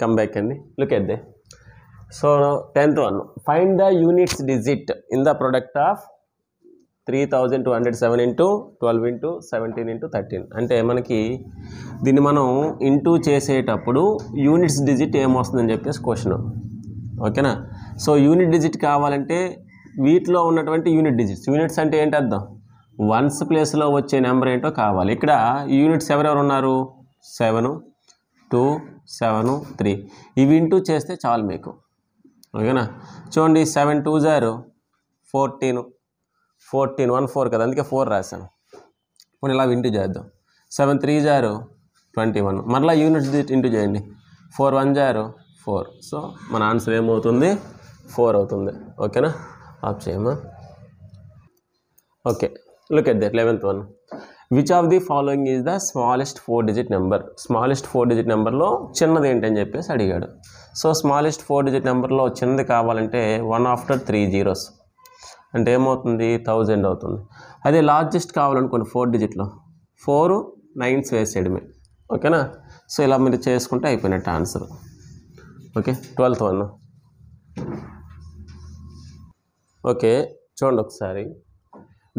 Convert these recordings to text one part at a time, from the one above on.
Come back అండి. Look at the so tenth one find the units digit in the product of three thousand two hundred seven into twelve into seventeen into thirteen అంటే మనకి దీన్ని మనం into చేసేటప్పుడు units digit ఏమొస్తుందని చెప్పేసి question ఓకేనా so unit digit కావాలంటే వీటిలో ఉన్నటువంటి యూనిట్ డిజిట్స్ యూనిట్స్ అంటే ఏంటి అర్థం? వన్స్ ప్లేస్లో వచ్చే నెంబర్ ఏంటో కావాలి. ఇక్కడ యూనిట్స్ ఎవరెవరు ఉన్నారు? Seven two seven three. ఇవి ఇంటూ చేస్తే చాలు మీకు. ఓకేనా? చూడండి సెవెన్ టూ జారు ఫోర్టీన్ ఫోర్టీన్ వన్ ఫోర్ కదా? అందుకే ఫోర్ రాశాను. ఇప్పుడు ఇలా ఇంటూ చేద్దాం. సెవెన్ త్రీ జారు ట్వంటీ వన్. మరలా యూనిట్స్ ఇంటూ చేయండి. ఫోర్ వన్ జారు ఫోర్. సో మన ఆన్సర్ ఏమవుతుంది? ఫోర్ అవుతుంది. ఓకేనా? Off చేయమా okay. Look at that eleventh one which of the following is the smallest four digit number smallest four digit నెంబర్లో చిన్నది ఏంటని చెప్పేసి అడిగాడు. సో స్మాలెస్ట్ ఫోర్ డిజిట్ నెంబర్లో చిన్నది కావాలంటే వన్ ఆఫ్టర్ త్రీ జీరోస్ అంటే ఏమవుతుంది? థౌజండ్ అవుతుంది. అదే లార్జెస్ట్ కావాలనుకోండి ఫోర్ డిజిట్లో ఫోర్ నైన్స్ వేసేయడమే. ఓకేనా సో ఇలా మీరు చేసుకుంటే అయిపోయినట్టు answer okay twelfth one okay చూడండి ఒకసారి.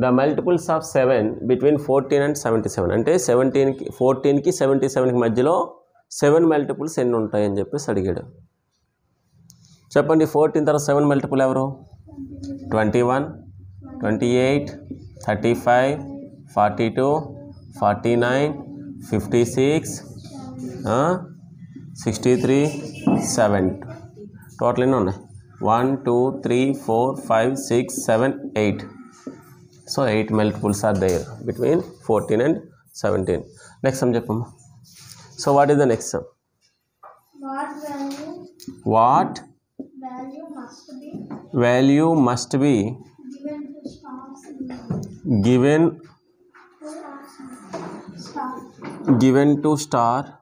The multiples of seven between fourteen and seventy seven అంటే సెవెంటీన్కి ఫోర్టీన్కి సెవెంటీ సెవెన్కి మధ్యలో సెవెన్ మల్టిపుల్స్ ఎన్ని ఉంటాయని చెప్పేసి అడిగాడు. చెప్పండి ఫోర్టీన్ తర్వాత సెవెన్ మల్టిపుల్ ఎవరు? Twenty one twenty eight thirty five forty two forty nine fifty six sixty three seven total ఎన్ని ఉన్నాయి? One two three four five six seven eight So 8 multiples are there between 14 and 17. Next sum Jacob. So what is the next sum? What value? What value must be? Value must be given to star. Given given to star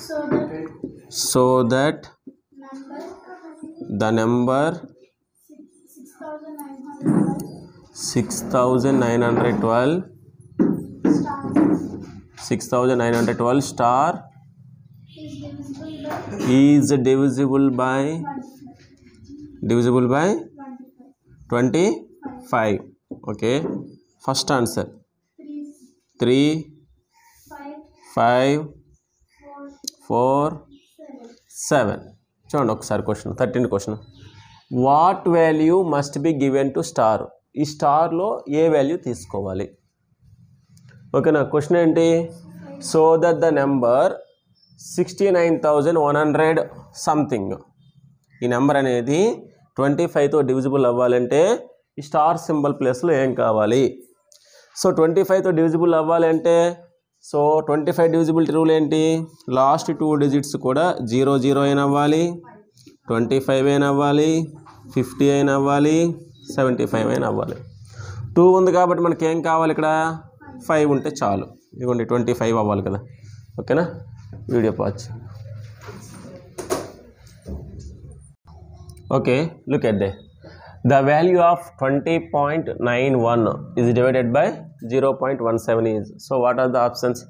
so that, so that number. the number six thousand nine hundred twelve. Six thousand nine hundred twelve star. Is divisible by? Divisible by? Twenty five. Okay. First answer. Three five. Four seven. చూడండి ఒకసారి question thirteen question. What value must be given to star? ఈ స్టార్లో ఏ value తీసుకోవాలి? ఓకేనా question ఏంటి? So that the number sixty nine thousand one hundred something ఈ number అనేది ట్వంటీ ఫైవ్తో డివిజిబుల్ అవ్వాలంటే ఈ స్టార్ సింబల్ ప్లేస్లో ఏం కావాలి? సో ట్వంటీ ఫైవ్తో డివిజిబుల్ అవ్వాలంటే so twenty five divisibility rule ఏంటి? లాస్ట్ టూ డిజిట్స్ కూడా జీరో జీరో అయిన అవ్వాలి ట్వంటీ ఫైవ్ అయిన అవ్వాలి ఫిఫ్టీ అయిన అవ్వాలి సెవెంటీ ఫైవ్ అయినా అవ్వాలి. టూ ఉంది కాబట్టి మనకి ఏం కావాలి ఇక్కడ? ఫైవ్ ఉంటే చాలు. ఇదిగోండి ట్వంటీ ఫైవ్ అవ్వాలి కదా. ఓకేనా? Video patch okay look at the the value of twenty point nine one is divided by zero point one seven is so what are the options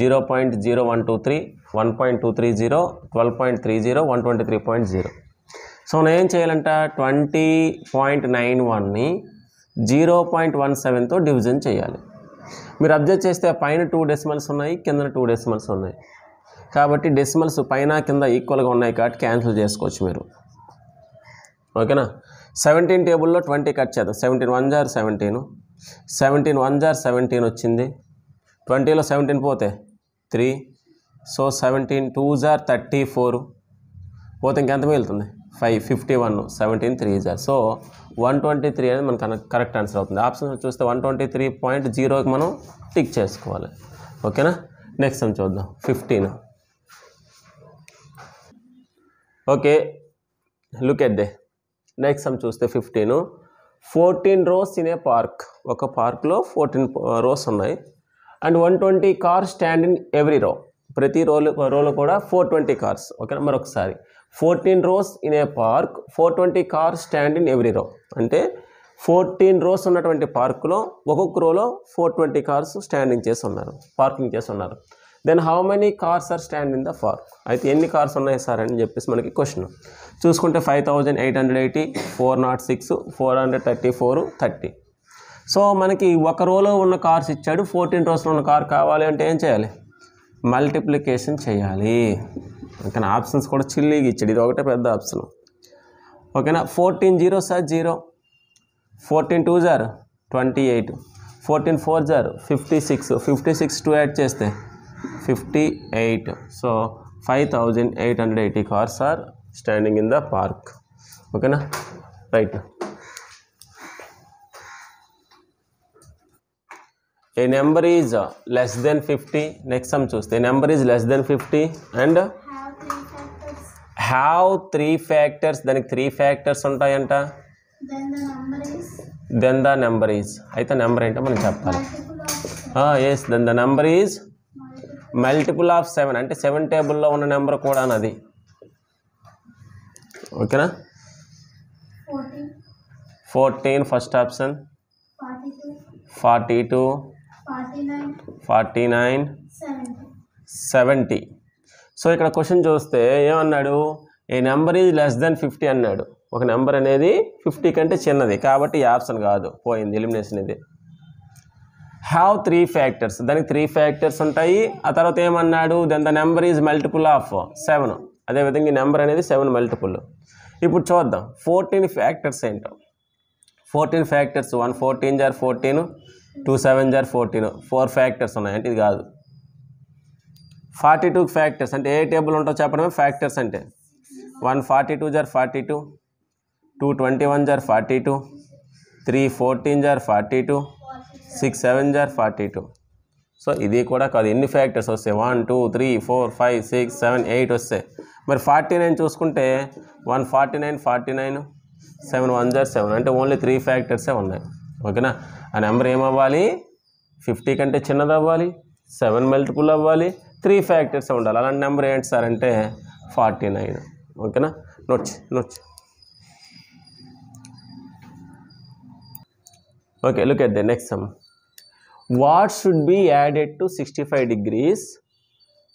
zero point zero one two three one point two three zero twelve point three zero one twenty three point zero so మనం ఏం చేయాలంట? Twenty point nine వన్ని zero point one సెవెన్తో division చేయాలి. మీరు observe చేస్తే పైన two decimals ఉన్నాయి కింద టూ డెసిమల్స్ ఉన్నాయి. కాబట్టి డెసిమల్స్ పైన కింద ఈక్వల్గా ఉన్నాయి కాబట్టి క్యాన్సిల్ చేసుకోవచ్చు మీరు. ఓకేనా? సెవెంటీన్ టేబుల్లో ట్వంటీ కట్ చేద్దాం. సెవెంటీన్ వన్ జార్ సెవెంటీన్ సెవెంటీన్ వన్ జార్ సెవెంటీన్ వచ్చింది. ట్వంటీలో సెవెంటీన్ పోతే త్రీ సో సెవెంటీన్ టూ జార్ థర్టీ ఫోర్ పోతే ఇంకెంత మిగులుతుంది? Five fifty one seventeen three jar so one twenty three అనేది మనకు కరెక్ట్ ఆన్సర్ అవుతుంది. ఆప్షన్ చూస్తే వన్ ట్వంటీ త్రీ పాయింట్ జీరోకి మనం టిక్ చేసుకోవాలి. ఓకేనా? నెక్స్ట్ సమ్ చూద్దాం. Fifteen. Okay. Look at the. Next sum చూస్తే fifteen. Fourteen rows in a park. ఒక పార్క్లో ఫోర్టీన్ రోస్ ఉన్నాయి. And one twenty cars stand in every row. ప్రతి రోలు రోలో కూడా ఫోర్ ట్వంటీ కార్స్. ఓకేనా? మరొకసారి. Fourteen rows in a park four twenty car stand in every row. అంటే ఫోర్టీన్ రోస్ ఉన్నటువంటి పార్కులో ఒక్కొక్క రోలో ఫోర్ ట్వంటీ కార్స్ స్టాండింగ్ చేసి ఉన్నారు పార్కింగ్ చేసి ఉన్నారు. Then how many cars are stand in the park అయితే ఎన్ని కార్స్ ఉన్నాయి సార్ అని చెప్పేసి మనకి క్వశ్చన్ చూసుకుంటే five thousand eight hundred eighty four not six four hundred thirty four thirty so మనకి ఒక రోలో ఉన్న కార్స్ ఇచ్చాడు ఫోర్టీన్ రోస్లో ఉన్న కార్ కావాలి అంటే ఏం చేయాలి? మల్టిప్లికేషన్ చేయాలి. కానీ ఆప్షన్స్ కూడా చిల్లీగా ఇచ్చాడు. ఇది ఒకటే పెద్ద ఆప్షన్. ఓకేనా? Fourteen zero sir zero. Fourteen two జార్ twenty eight. Fourteen four jar fifty six. Fifty six two add చేస్తే fifty eight. So five thousand eight hundred eighty cars are standing in the park. ఓకేనా? Right. A number is less than fifty? Next sum చూస్తే. Number is less than fifty? And. Have three factors దానికి three factors ఉంటాయంట? Then the number is అయితే number ఏంటో మనం చెప్పాలి. Yes then the number is multiple of seven అంటే seven టేబుల్లో ఉన్న నెంబర్ కూడా అది ఓకేనా fourteen first option forty two forty nine. Seventy so ఇక్కడ క్వశ్చన్ చూస్తే ఏమన్నాడు? A number is less than fifty అన్నాడు. ఒక నెంబర్ అనేది ఫిఫ్టీ కంటే చిన్నది. కాబట్టి ఈ ఆప్షన్ కాదు. పోయింది. ఎలిమినేషన్ ఇది. హ్యావ్ త్రీ ఫ్యాక్టర్స్ దానికి త్రీ ఫ్యాక్టర్స్ ఉంటాయి. ఆ తర్వాత ఏమన్నాడు? Then the number is multiple of seven అదేవిధంగా ఈ నెంబర్ అనేది సెవెన్ మల్టిపుల్ ఇప్పుడు చూద్దాం. ఫోర్టీన్ ఫ్యాక్టర్స్ ఏంటో? ఫోర్టీన్ ఫ్యాక్టర్స్ వన్ ఫోర్టీన్ జార్ ఫోర్టీన్ టూ సెవెన్ జార్ ఫోర్టీన్ ఫోర్ ఫ్యాక్టర్స్ ఉన్నాయి. అంటే ఇది కాదు. ఫార్టీ టూ ఫ్యాక్టర్స్ అంటే ఏ టేబుల్ ఉంటుందో చెప్పడమే ఫ్యాక్టర్స్ అంటే. One forty two jar forty two two twenty one jar forty two three fourteen జార్ ఫార్టీ టూ సిక్స్ సెవెన్ జార్ ఫార్టీ టూ. సో ఇది కూడా కాదు ఎన్ని ఫ్యాక్టర్స్ వస్తాయి? One two three four five six seven eight వస్తాయి. మరి ఫార్టీ నైన్ చూసుకుంటే one forty nine forty nine seven one jar seven. అంటే ఓన్లీ త్రీ ఫ్యాక్టర్సే ఉన్నాయి. ఓకేనా? ఆ నెంబర్ ఏమవ్వాలి? ఫిఫ్టీ కంటే చిన్నది అవ్వాలి సెవెన్ మల్టిపుల్ అవ్వాలి. త్రీ ఫ్యాక్టర్స్ ఉండాలి. అలాంటి నెంబర్ ఏంటి సార్ అంటే ఫార్టీ నైన్. ఓకేనా? Notes notes. Okay look at the next sum what should be added to sixty five degrees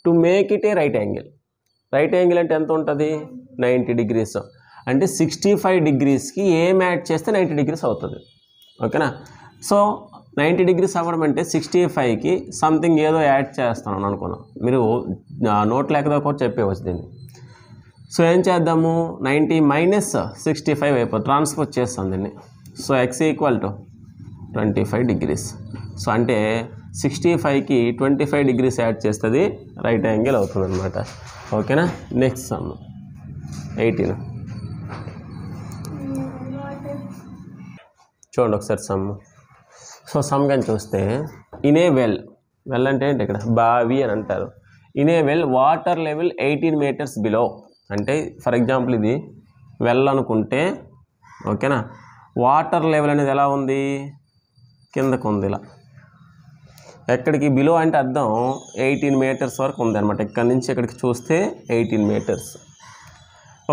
to make it a right angle right angle అంటే ఎంత ఉంటుంది? Ninety degrees అంటే sixty five డిగ్రీస్కి ఏం add చేస్తే ninety degrees అవుతుంది. ఓకేనా? So ninety degrees అవ్వడం అంటే సిక్స్టీ ఫైవ్కి సంథింగ్ ఏదో యాడ్ చేస్తాను అనుకున్నాం. మీరు నోట్ లేకదో కూడా చెప్పేవచ్చు దీన్ని. సో ఏం చేద్దాము? నైంటీ మైనస్ సిక్స్టీ ఫైవ్ అయిపోతుంది ట్రాన్స్ఫర్ చేస్తాం దీన్ని. So x equal to twenty five degrees. So అంటే సిక్స్టీ ఫైవ్కి ట్వంటీ ఫైవ్ డిగ్రీస్ యాడ్ చేస్తుంది రైట్ యాంగిల్ అవుతుంది అనమాట ఓకేనా? Next sum. ఎయిటీన్. చూడండి ఒకసారి సమ్. సో సమ్ కానీ చూస్తే ఇనే వెల్ వెల్ అంటే ఏంటి ఇక్కడ? బావి అని అంటారు. ఇనే well water level eighteen metres below. అంటే ఫర్ ఎగ్జాంపుల్ ఇది వెల్ అనుకుంటే ఓకేనా? వాటర్ లెవెల్ అనేది ఎలా ఉంది? కిందకు ఉంది ఇలా. ఎక్కడికి బిలో అంటే అర్థం ఎయిటీన్ మీటర్స్ వరకు ఉంది అనమాట ఇక్కడ నుంచి ఇక్కడికి చూస్తే ఎయిటీన్ మీటర్స్.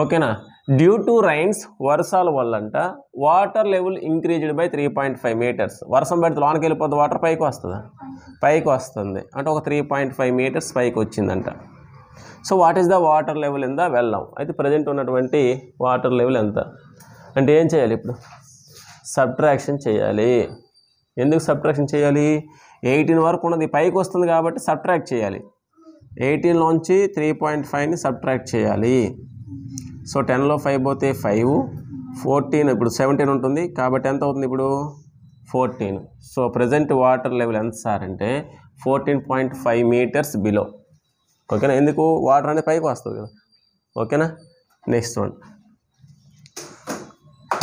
ఓకేనా? డ్యూ టు రైన్స్ వర్షాల వల్ల అంట water level increased by three point five metres వర్షం పెడితే లోనకి వెళ్ళిపోతే వాటర్ పైకి వస్తుందా? పైకి వస్తుంది. అంటే ఒక త్రీ పాయింట్ ఫైవ్ మీటర్స్ పైకి వచ్చిందంట. So what is the water level in వెళ్ళాం అయితే ప్రజెంట్ ఉన్నటువంటి వాటర్ లెవెల్ ఎంత? అంటే ఏం చేయాలి ఇప్పుడు? సబ్ట్రాక్షన్ చేయాలి. ఎందుకు సబ్ట్రాక్షన్ చేయాలి? ఎయిటీన్ వరకు ఉన్నది పైకి వస్తుంది కాబట్టి సబ్ట్రాక్ట్ చేయాలి. ఎయిటీన్లోంచి త్రీ పాయింట్ ఫైవ్ని సబ్ట్రాక్ట్ చేయాలి. సో టెన్లో ఫైవ్ పోతే ఫైవ్ ఫోర్టీన్ ఇప్పుడు సెవెంటీన్ ఉంటుంది. కాబట్టి ఎంత అవుతుంది ఇప్పుడు? Fourteen. So present water level ఎంత సార్ అంటే? Fourteen point five metres below. ఓకేనా? ఎందుకు? వాటర్ అనేది పైకి వస్తుంది కదా. ఓకేనా? Next one.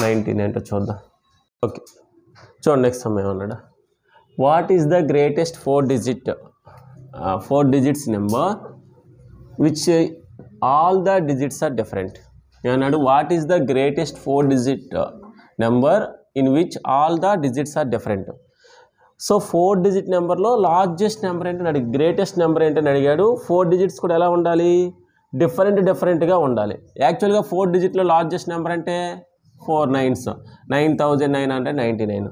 నైన్టీన్ ఏంటో చూద్దాం. ఓకే. చూడండి నెక్స్ట్ సమయం అన్నాడా what is the greatest four digit? Four digits number which all the digits are different? ఏమన్నాడు what is the greatest four digit number in which all the digits are different so four digit నెంబర్లో largest number ఏంటని అడిగి greatest number ఏంటని అడిగాడు. Four digits కూడా ఎలా ఉండాలి? Different డిఫరెంట్గా ఉండాలి. యాక్చువల్గా ఫోర్ డిజిట్లో లార్జెస్ట్ నెంబర్ అంటే four nines nine thousand nine అంటే నైంటీ నైన్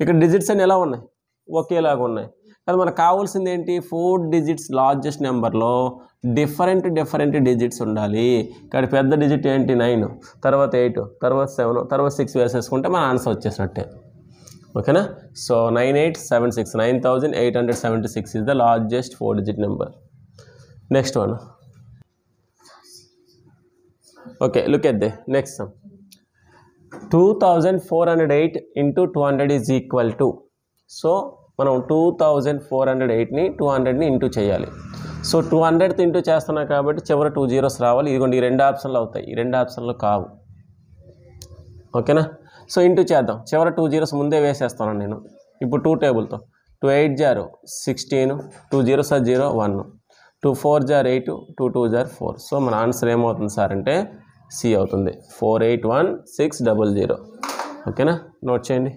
ఇక్కడ డిజిట్స్ అని ఎలా ఉన్నాయి? ఒకేలాగా ఉన్నాయి. కానీ మనకు కావాల్సింది ఏంటి? ఫోర్ డిజిట్స్ లార్జెస్ట్ నెంబర్లో డిఫరెంట్ డిఫరెంట్ డిజిట్స్ ఉండాలి. ఇక్కడ పెద్ద డిజిట్ ఏంటి? నైన్ తర్వాత ఎయిట్ తర్వాత సెవెన్ తర్వాత సిక్స్ వేసేసుకుంటే మన ఆన్సర్ వచ్చేసినట్టే. ఓకేనా? So nine eight seven six nine thousand eight hundred seventy six is the largest four digit number next one okay look at the next sum two thousand four hundred eight into two hundred is equal to so మనం two thousand four hundred ఎయిట్ని two హండ్రెడ్ని into చేయాలి. So two హండ్రెడ్తో into చేస్తున్నాం కాబట్టి చివరి two zeros రావాలి. ఇదిగోండి ఈ రెండు ఆప్షన్లు అవుతాయి. ఈ రెండు ఆప్షన్లు కావు. ఓకేనా సో ఇంటూ చేద్దాం. చివరి టూ జీరోస్ ముందే వేసేస్తాను నేను. ఇప్పుడు టూ టేబుల్తో టూ ఎయిట్ జారు sixteen two zero sir zero one two four జార్ ఎయిట్ టూ టూ జార్ ఫోర్ సో మన ఆన్సర్ ఏమవుతుంది సార్ అంటే సి అవుతుంది. Four eight one six double zero ఓకేనా నోట్ చేయండి.